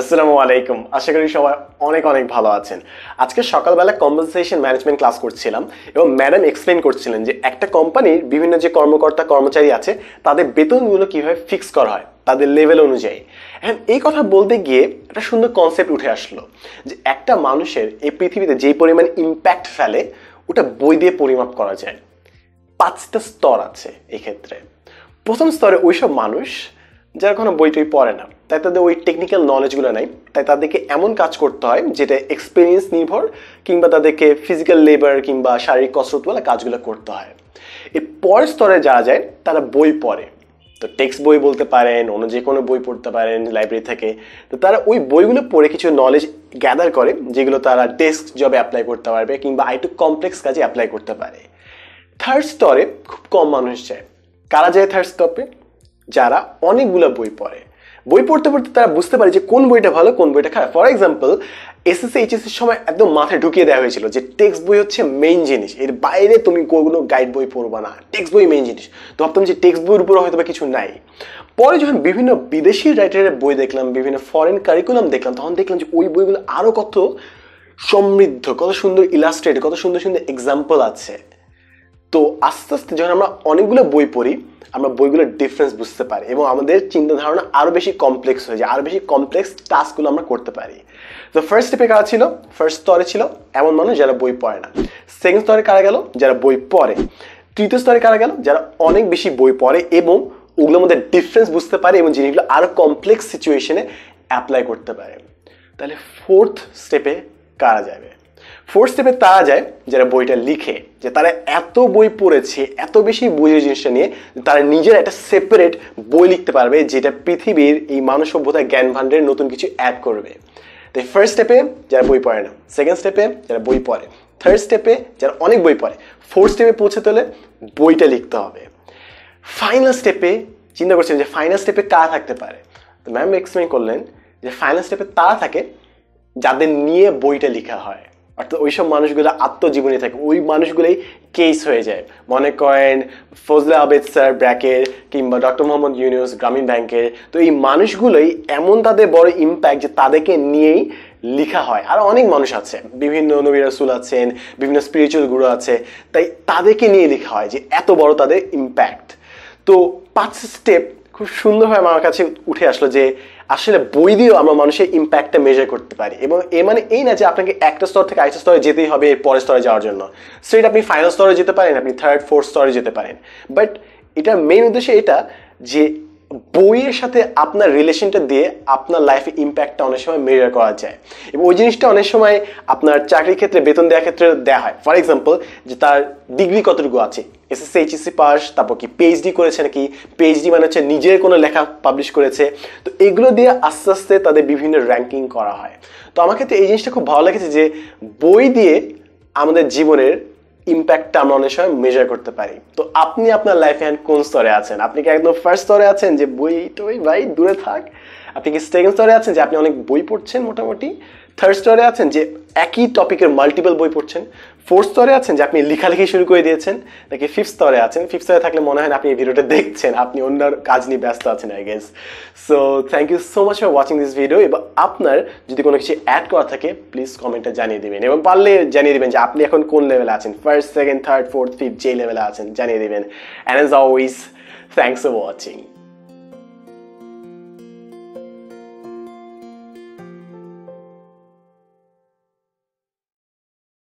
আসসালামু আলাইকুম। আশা করি সবাই অনেক অনেক ভালো আছেন। আজকে সকালবেলা কম্পেনসেশন ম্যানেজমেন্ট ক্লাস করছিলাম এবং ম্যাডাম এক্সপ্লেন করছিলেন যে একটা কোম্পানির বিভিন্ন যে কর্মকর্তা, কর্মচারী আছে, তাদের বেতনগুলো কীভাবে ফিক্স করা হয়, তাদের লেভেল অনুযায়ী। এখন এই কথা বলতে গিয়ে একটা সুন্দর কনসেপ্ট উঠে আসলো যে একটা মানুষের এই পৃথিবীতে যেই পরিমাণ ইম্প্যাক্ট ফেলে, ওটা বই দিয়ে পরিমাপ করা যায়। পাঁচটা স্তর আছে এক্ষেত্রে। প্রথম স্তরে ওইসব মানুষ যারা কোনো বই টই পড়ে না। তাই তাদের ওই টেকনিক্যাল নলেজগুলো নাই। তাই তাদেরকে এমন কাজ করতে হয় যেটা এক্সপিরিয়েন্স নির্ভর কিংবা তাদেরকে ফিজিক্যাল লেবার কিংবা শারীরিক কসরত বলে কাজগুলো করতে হয়। এর পরের স্তরে যারা যায়, তারা বই পড়ে। তো টেক্সট বই বলতে পারেন, অন্য যে কোনো বই পড়তে পারেন লাইব্রেরি থেকে। তো তারা ওই বইগুলো পড়ে কিছু নলেজ গ্যাদার করে, যেগুলো তারা ডেস্ক জবে অ্যাপ্লাই করতে পারবে কিংবা আইটু কমপ্লেক্স কাজে অ্যাপ্লাই করতে পারে। থার্ড স্তরে খুব কম মানুষ যায়। কারা যায় থার্ড স্তপে যারা অনেকগুলো বই পড়ে। বই পড়তে পড়তে তারা বুঝতে পারে যে কোন বইটা ভালো, কোন বইটা খারাপ। ফর এক্সাম্পল এসএসসি এইচএসসির সময় একদম মাথায় ঢুকিয়ে দেওয়া হয়েছিল যে টেক্সট বই হচ্ছে মেইন জিনিস। এর বাইরে তুমি কোনো গাইড বই পড়বা না। টেক্সট বই মেইন জিনিস। তো ভাবতাম যে টেক্সট বইয়ের উপরে হয়তো বা কিছু নাই। পরে যখন বিভিন্ন বিদেশি রাইটারের বই দেখলাম, বিভিন্ন ফরেন কারিকুলাম দেখলাম, তখন দেখলাম যে ওই বইগুলো আরও কত সমৃদ্ধ, কত সুন্দর ইলাস্ট্রেট কত সুন্দর সুন্দর এক্সাম্পল আছে। তো আস্তে আস্তে যখন আমরা অনেকগুলো বই পড়ি আমরা বইগুলোর ডিফারেন্স বুঝতে পারি এবং আমাদের চিন্তা ধারণা আরও বেশি কমপ্লেক্স হয়ে যায় আরও বেশি কমপ্লেক্স টাস্কগুলো আমরা করতে পারি। তো ফার্স্ট স্টেপে কারা ছিল? ফার্স্ট স্তরে ছিল এমন মানুষ যারা বই পড়ে না। সেকেন্ড স্তরে কারা গেল? যারা বই পড়ে। তৃতীয় স্তরে কারা গেল? যারা অনেক বেশি বই পড়ে এবং ওগুলোর মধ্যে ডিফারেন্স বুঝতে পারে এবং জিনিসগুলো আরও কমপ্লেক্স সিচুয়েশনে অ্যাপ্লাই করতে পারে। তাহলে ফোর্থ স্টেপে কারা যাবে? ফোর্থ স্টেপে তারা যায়, যারা বইটা লিখে, যে তারা এত বই পড়েছে, এত বেশি বুঝে জিনিসটা নিয়ে তারা নিজের একটা সেপারেট বই লিখতে পারবে, যেটা পৃথিবীর এই মানব সভ্যতার জ্ঞান ভাণ্ডারে নতুন কিছু অ্যাড করবে। তাই ফার্স্ট স্টেপে যারা বই পড়ে না সেকেন্ড স্টেপে যারা বই পড়ে থার্ড স্টেপে যারা অনেক বই পড়ে ফোর্থ স্টেপে পৌঁছতে হলে বইটা লিখতে হবে। ফাইনাল স্টেপে চিন্তা করছেন যে ফাইনাল স্টেপে কারা থাকতে পারে। তো ম্যাম এক্সপ্লেন করলেন যে ফাইনাল স্টেপে তারা থাকে যাদের নিয়ে বইটা লেখা হয়। অর্থাৎ ওইসব মানুষগুলো আত্মজীবনী থাকে। ওই মানুষগুলোই কেস হয়ে যায়। মনে করেন ফজলে আবেদ স্যার ব্র্যাকের কিংবা ডক্টর মোহাম্মদ ইউনিউস গ্রামীণ ব্যাংকের। তো এই মানুষগুলোই এমন তাদের বড় ইম্প্যাক্ট যে তাদেরকে নিয়েই লেখা হয়। আর অনেক মানুষ আছে। বিভিন্ন নবী রাসুল আছেন, বিভিন্ন স্পিরিচুয়াল গুরু আছে। তাই তাদেরকে নিয়ে লেখা হয় যে এত বড় তাদের ইম্প্যাক্ট তো পাঁচ স্টেপ খুব সুন্দরভাবে আমার কাছে উঠে আসলো যে আসলে বই দিয়েও আমরা মানুষের ইম্প্যাক্টটা মেজার করতে পারি। এবং এ মানে এই না যে আপনাকে একটা স্তর থেকে আরেকটা স্তরে যেতেই হবে এর পরের স্তরে যাওয়ার জন্য। স্ট্রেট আপনি ফাইনাল স্তরে যেতে পারেন, আপনি থার্ড ফোর্থ স্তরে যেতে পারেন। বাট এটার মেইন উদ্দেশ্য এটা যে বইয়ের সাথে আপনার রিলেশনটা দিয়ে আপনার লাইফে ইম্প্যাক্টটা অনেক সময় মেজার করা যায়। এবং ওই জিনিসটা অনেক সময় আপনার চাকরির ক্ষেত্রে, বেতন দেওয়ার ক্ষেত্রে দেওয়া হয়। ফর এক্সাম্পল যে তার ডিগ্রি কতটুকু আছে? এসএসসি এইচএসসি পাস, তারপর কি পিএইচডি করেছে নাকি? পিএইচডি মানে হচ্ছে নিজের কোনো লেখা পাবলিশ করেছে। তো এগুলো দিয়ে আস্তে আস্তে তাদের বিভিন্ন র্যাঙ্কিং করা হয়। তো আমার ক্ষেত্রে এই জিনিসটা খুব ভালো লেগেছে যে বই দিয়ে আমাদের জীবনের ইম্প্যাক্টটা আমরা অনেক সময় মেজার করতে পারি। তো আপনি আপনার লাইফে হ্যান্ড কোন স্তরে আছেন? আপনি কি একদম ফার্স্ট স্তরে আছেন যে বই টই ভাই, দূরে থাক? আপনি কি সেকেন্ড স্তরে আছেন যে আপনি অনেক বই পড়ছেন মোটামুটি? থার্ড স্তরে আছেন যে একই টপিকের মাল্টিপল বই পড়ছেন। ফোর্থ স্তরে আছেন যে আপনি লেখালেখি শুরু করে দিয়েছেন। নাকি ফিফথ স্তরে আছেন। ফিফথ স্তরে থাকলে মনে হয় না আপনি এই ভিডিওটা দেখছেন। আপনি অন্য কাজ নিয়ে ব্যস্ত আছেন I guess so thank you so much for watching this video এবং আপনার যদি কোনো কিছু অ্যাড করা থাকে প্লিজ কমেন্টে জানিয়ে দিবেন। এবং পারলে জানিয়ে দিবেন যে আপনি এখন কোন লেভেলে আছেন। First second third fourth fifth যে লেভেলে আছেন, জানিয়ে দেবেন। And as always thanks for watching